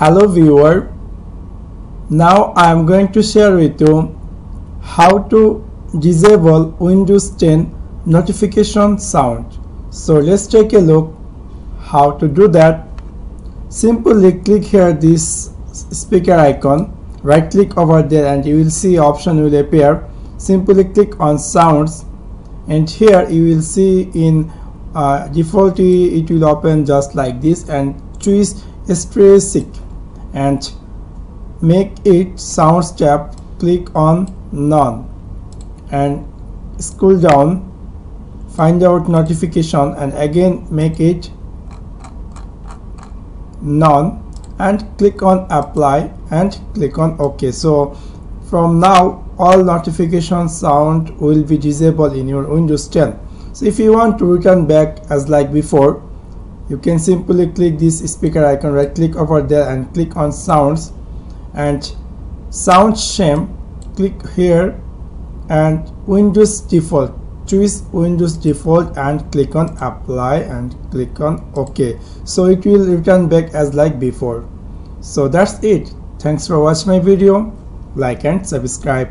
hello viewer. Now I am going to share with you how to disable Windows 10 notification sound. So let's take a look how to do that. Simply click here this speaker icon. Right click over there and you will see option will appear. Simply click on sounds and here you will see in uh, defaultly it will open just like this and choose Strasic and make it sounds tab click on none and scroll down find out notification and again make it none and click on apply and click on ok so from now all notification sound will be disabled in your windows 10 so if you want to return back as like before you can simply click this speaker icon right click over there and click on sounds and sound scheme click here and windows default. Choose windows default and click on apply and click on ok. So it will return back as like before. So that's it. Thanks for watching my video. Like and subscribe